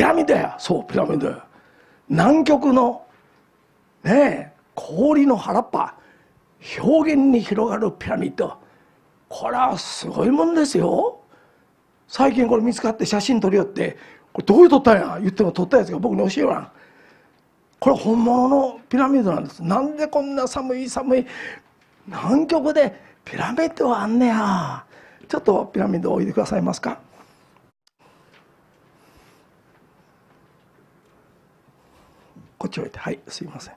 ピラミッドや。そうピラミッド。や南極のね氷の原っぱ。表現に広がるピラミッド。これはすごいもんですよ。最近これ見つかって写真撮りよって。これどういう撮ったんや？言っても撮ったやつが僕に教えよらんこれ本物のピラミッドなんです。なんでこんな寒い寒い南極でピラミッドはあんねや。ちょっとピラミッド置いてくださいますか？こっち置いてはいすいません。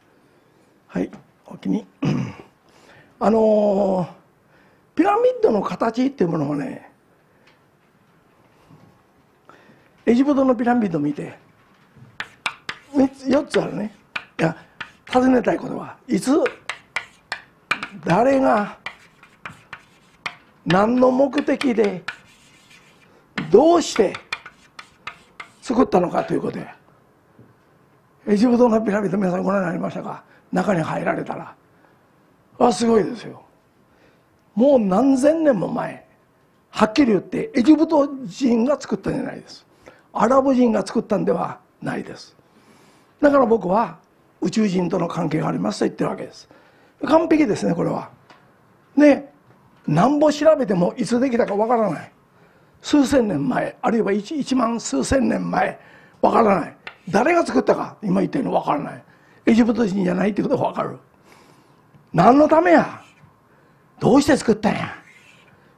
はいおきに。あのー、ピラミッドの形っていうものはねエジプトのピラミッド見て4つあるね。いや尋ねたいことはいつ誰が何の目的でどうして作ったのかということや。エジプトのピラミッド皆さんご覧になりましたか？中に入られたら。あすごいですよ。もう何千年も前はっきり言ってエジプト人が作ったんじゃないです。アラブ人が作ったんではないです。だから僕は宇宙人との関係がありますと言ってるわけです。完璧ですねこれは。でなんぼ調べてもいつできたかわからない。数千年前あるいは 1, 1万数千年前わからない。誰が作ったか今言ったようにわからない。エジプト人じゃないってことがわかる。何のためや？どうして作ったんや？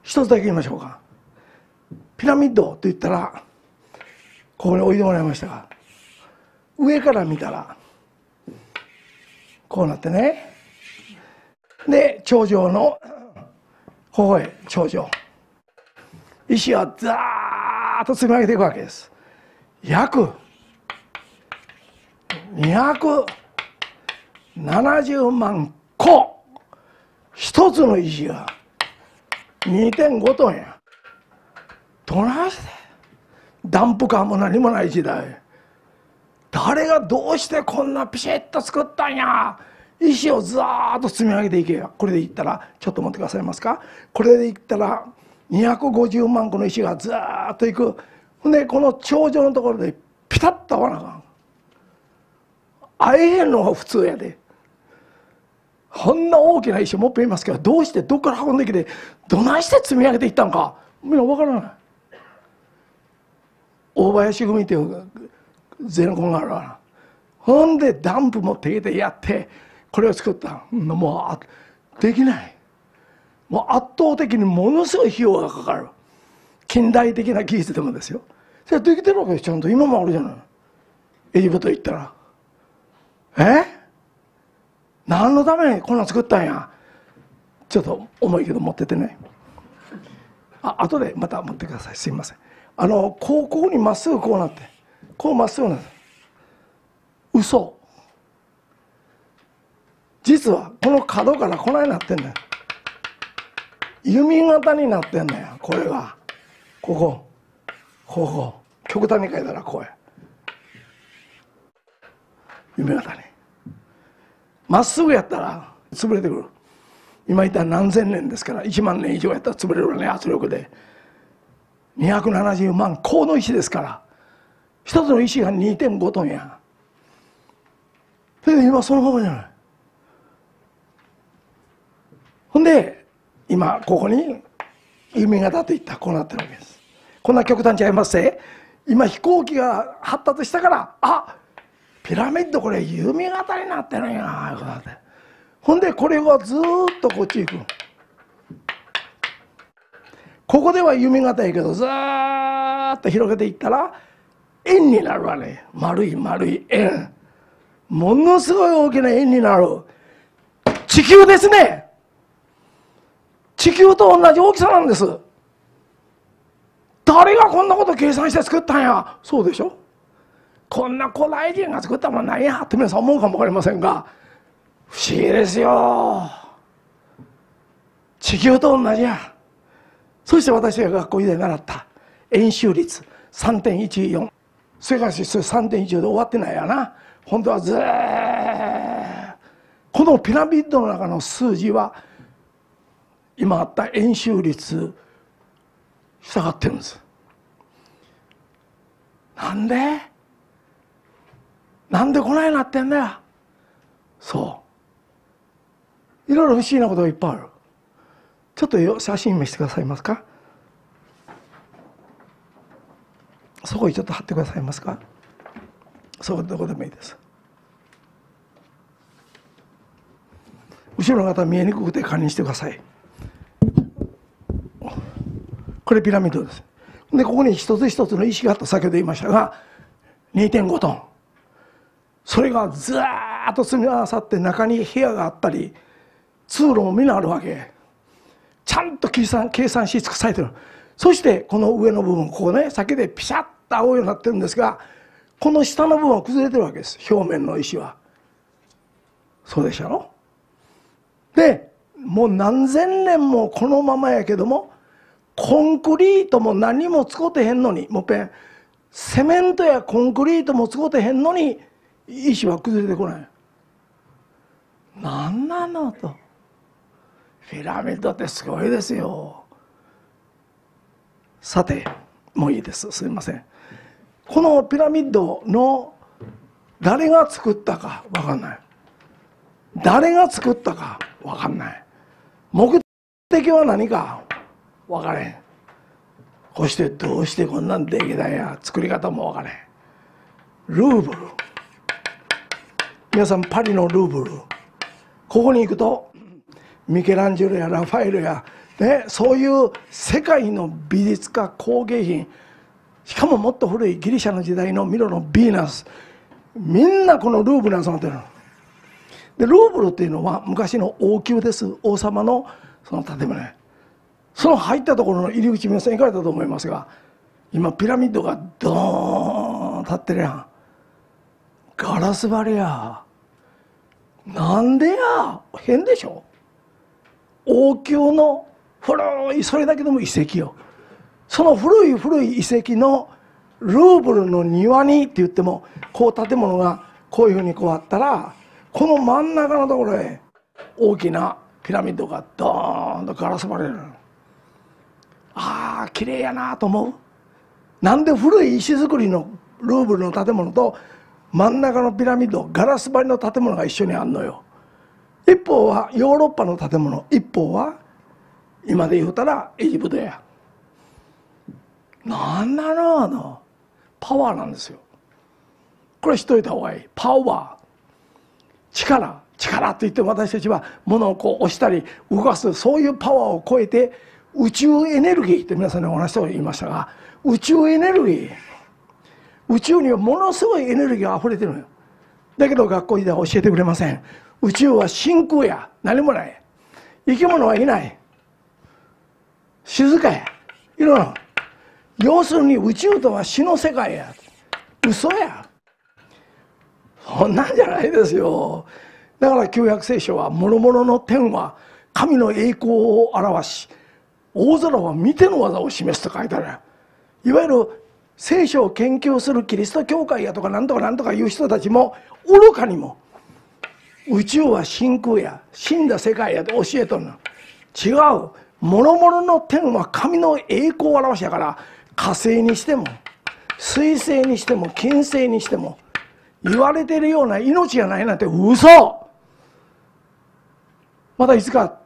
一つだけ言いましょうか。ピラミッドと言ったらここに置いてもらいましたが上から見たらこうなってね。で頂上のここへ頂上。石をザーッと積み上げていくわけです。約270万個。一つの石が2.5トンや。どないして。ダンプカーも何もない時代。誰がどうしてこんなピシッと作ったんや。石をずーっと積み上げていけよこれでいったらちょっと持ってくださいますか。これでいったら250万個の石がずーっといく。ほんでこの頂上のところでピタッと合わなあかん。会えへんのが普通やで。こんな大きな石もっぺんいますけどどうしてどっから運んできてどないして積み上げていったんかみんな分からない。大林組っていうゼノコンがあるわほんでダンプ持ってきてやってこれを作ったのもうできない。もう圧倒的にものすごい費用がかかる。近代的な技術でもですよ。それできてるわけでちゃんと今もあるじゃない。エジプト行ったら。え？何のためにこんなん作ったんや？ちょっと重いけど持っててね。あ後でまた持ってください。すいません。あの高校にまっすぐこうなって。こうまっすぐなって嘘。実はこの角からこないなってんだよ弓形になってんだよこれが。ここ。ここ。極端に書いたらこうや。弓形に。まっすぐやったら潰れてくる。今言ったら何千年ですから1万年以上やったら潰れるね圧力で。270万高の石ですから。一つの石が2.5トンや。それで今そのままじゃない。ほんで今ここに弓形といったこうなってるわけです。こんな極端ちゃいますね今飛行機が発達したからあっピラミッドこれ弓形になってるんやほんでこれがずっとこっち行く。ここでは弓形やけどずっと広げていったら円になるわね。丸い丸い円。ものすごい大きな円になる。地球ですね。地球と同じ大きさなんです。誰がこんなこと計算して作ったんや。そうでしょ？こんな古代人が作ったもんなんやって皆さん思うかも分かりませんが不思議ですよ。地球と同じや。そして私が学校で習った。円周率3.14世界指数3.14で終わってないやな。本当はずこのピラミッドの中の数字は今あった円周率従ってるんです。なんで？なんでこないなってんだよ。そう。いろいろ不思議なことがいっぱいある。ちょっと写真見せてくださいますか。そこにちょっと貼ってくださいますか。そこどこでもいいです。後ろの方見えにくくて堪忍してください。これピラミッドです。でここに一つ一つの石があった先ほど言いましたが2.5トン。それがずーっと積み合わさって中に部屋があったり通路も皆あるわけ。ちゃんと計算計算し尽くされてる。そしてこの上の部分ここね先でピシャッと青いようになってるんですがこの下の部分は崩れてるわけです。表面の石は。そうでしょでもう何千年もこのままやけどもコンクリートも何も使うてへんのにもっぺんセメントやコンクリートも使うてへんのに石は崩れてこない。何なのと。ピラミッドってすごいですよ。さてもういいです。すいません。このピラミッドの誰が作ったか分かんない。誰が作ったか分かんない。目的は何か分からへんそしてどうしてこんなんできたんや。作り方も分からへん。ルーブル皆さんパリのルーブル。ここに行くとミケランジェロやラファエルや、ね、そういう世界の美術家工芸品しかももっと古いギリシャの時代のミロのヴィーナス。みんなこのルーブルに集まってるでルーブルっていうのは昔の王宮です。王様のその建物。その入ったところの入り口皆さん行かれたと思いますが今ピラミッドがドーン立ってるやん。ガラス張りや。なんでや？変でしょ？王宮の古いそれだけでも遺跡よ。その古い古い遺跡のルーブルの庭にって言ってもこう建物がこういうふうにこうあったらこの真ん中のところへ大きなピラミッドがドーンとガラス張れる。ああ綺麗やなと思う。なんで古い石造りのルーブルの建物と真ん中のピラミッドガラス張りの建物が一緒にあんのよ。一方はヨーロッパの建物。一方は今で言うたらエジプトや。なんなのあの？パワーなんですよ。これ知っといた方がいい。パワー。力。力といって私たちは物をこう押したり動かす。そういうパワーを超えて宇宙エネルギーって皆さんにお話を言いましたが宇宙エネルギー。宇宙にはものすごいエネルギーが溢れてるのよ。だけど学校では教えてくれません。宇宙は真空や。何もない。生き物はいない。静かや。いろんな要するに宇宙とは死の世界や。嘘や。そんなんじゃないですよ。だから旧約聖書は諸々の天は神の栄光を表し大空は見ての技を示すと書いてある。いわゆる聖書を研究するキリスト教会やとかなんとかなんとかいう人たちも愚かにも宇宙は真空や死んだ世界やと教えとるの。違う。諸々の天は神の栄光を表しやから火星にしても水星にしても金星にしても言われてるような命がないなんて嘘。またいつか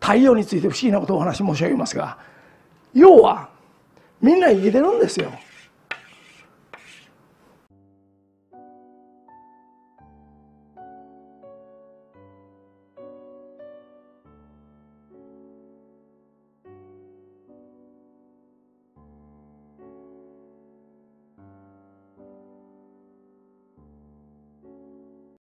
太陽について不思議なことをお話申し上げますが要はみんな生きてるんですよ。